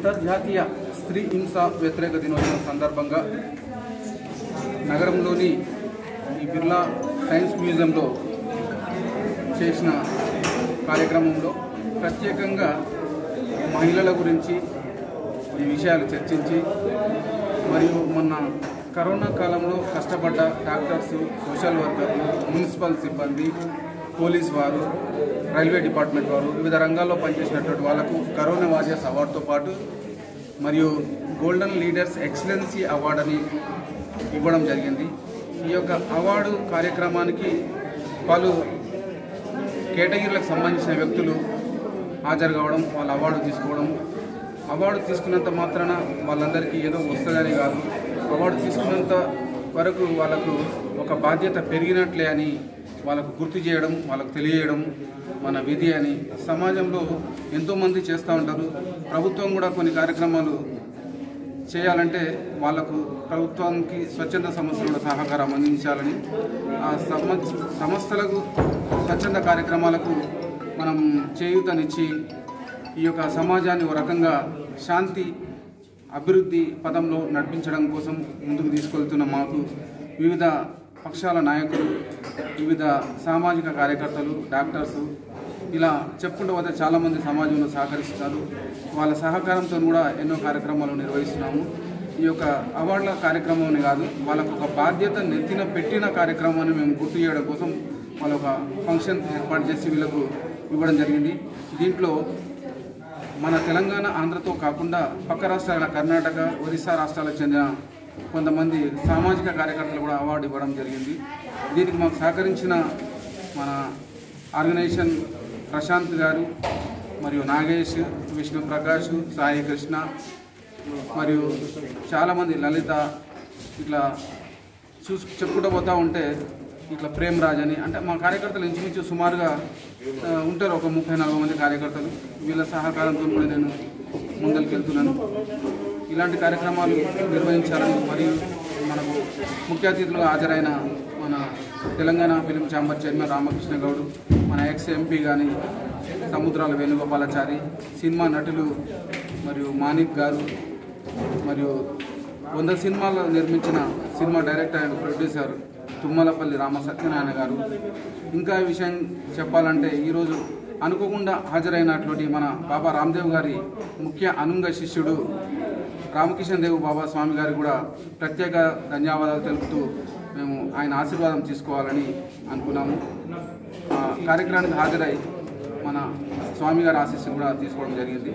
అంతర్జాతీయ స్త్రీ హింస వ్యతిరేక దినోత్సవం సందర్భంగా నగరంలోని ఈ బిర్లా సైన్స్ మ్యూజియంలో చేసిన కార్యక్రమంలో ప్రత్యేకంగా మహిళల గురించి ఈ విషయాలు చర్చించి మరియు మొన్న కరోనా కాలంలో కష్టపడ్డ డాక్టర్స్ సోషల్ వర్కర్లు మున్సిపల్ సిబ్బంది పోలీస్ వారు రైల్వే డిపార్ట్మెంట్ వారు వివిధ రంగాల్లో పనిచేసినటువంటి వాళ్ళకు కరోనా వారియర్స్ అవార్డుతో పాటు మరియు గోల్డెన్ లీడర్స్ ఎక్సలెన్సీ అవార్డు అని ఇవ్వడం జరిగింది. ఈ యొక్క అవార్డు కార్యక్రమానికి పలు కేటగిరీలకు సంబంధించిన వ్యక్తులు హాజరు కావడం వాళ్ళ అవార్డు తీసుకోవడం అవార్డు తీసుకున్నంత మాత్రాన వాళ్ళందరికీ ఏదో వస్తుందని కాదు. అవార్డు తీసుకున్నంత వరకు వాళ్ళకు ఒక బాధ్యత పెరిగినట్లే అని వాళ్ళకు గుర్తు చేయడం వాళ్ళకు తెలియజేయడం మన విధి అని సమాజంలో ఎంతోమంది చేస్తూ ఉంటారు. ప్రభుత్వం కూడా కొన్ని కార్యక్రమాలు చేయాలంటే వాళ్ళకు ప్రభుత్వానికి స్వచ్ఛంద సంస్థల సహకారం అందించాలని ఆ సంస్థలకు స్వచ్ఛంద కార్యక్రమాలకు మనం చేయూతనిచ్చి ఈ యొక్క సమాజాన్ని ఒక రకంగా శాంతి అభివృద్ధి పదంలో నడిపించడం కోసం ముందుకు తీసుకెళ్తున్న మాకు వివిధ పక్షాల నాయకులు వివిధ సామాజిక కార్యకర్తలు డాక్టర్స్ ఇలా చెప్పుకుంటూ పోతే చాలామంది సమాజంలో సహకరిస్తారు. వాళ్ళ సహకారంతో కూడా ఎన్నో కార్యక్రమాలు నిర్వహిస్తున్నాము. ఈ యొక్క అవార్డుల కార్యక్రమం కాదు వాళ్ళకు ఒక బాధ్యత నెత్తిన పెట్టిన కార్యక్రమాన్ని మేము గుర్తు చేయడం కోసం వాళ్ళ ఒక ఫంక్షన్ ఏర్పాటు చేసి వీళ్ళకు ఇవ్వడం జరిగింది. దీంట్లో మన తెలంగాణ ఆంధ్రతో కాకుండా పక్క రాష్ట్రాల కర్ణాటక ఒరిస్సా రాష్ట్రాలకు చెందిన కొంతమంది సామాజిక కార్యకర్తలు కూడా అవార్డు ఇవ్వడం జరిగింది. దీనికి మాకు సహకరించిన మన ఆర్గనైజేషన్ ప్రశాంత్ గారు మరియు నాగేష్ విష్ణు ప్రకాష్ సాయి కృష్ణ మరియు చాలామంది లలిత ఇట్లా చూసు చెప్పుకుంటూ పోతూ ఉంటే ఇట్లా ప్రేమరాజ్ అని అంటే మా కార్యకర్తలు ఇంచుమించు సుమారుగా ఉంటారు ఒక ముప్పై నలభై మంది కార్యకర్తలు. వీళ్ళ సహకారంతో కూడా నేను ముందరికెళ్తున్నాను ఇలాంటి కార్యక్రమాలు నిర్వహించాలని మరియు మనకు ముఖ్య అతిథులుగా హాజరైన మన Telangana film chamber chairman Ramakrishna Goud మన ఎక్స్ ఎంపీ కానీ సముద్రాల వేణుగోపాలాచారి సినిమా నటులు మరియు మాణిక్ గారు మరియు వంద సినిమాలు నిర్మించిన cinema director and producer Tummalapalli Rama Satyanarayana garu. ఇంకా విషయం చెప్పాలంటే ఈరోజు అనుకోకుండా హాజరైనటువంటి మన బాబా రామ్దేవ్ గారి ముఖ్య అనుంగ శిష్యుడు రామకిషన్ దేవ్ బాబా స్వామి గారికి కూడా ప్రత్యేక ధన్యవాదాలు తెలుపుతూ మేము ఆయన ఆశీర్వాదం తీసుకోవాలని అనుకున్నాము. కార్యక్రమానికి హాజరై మన స్వామి గారి ఆశీస్సులు కూడా తీసుకోవడం జరిగింది.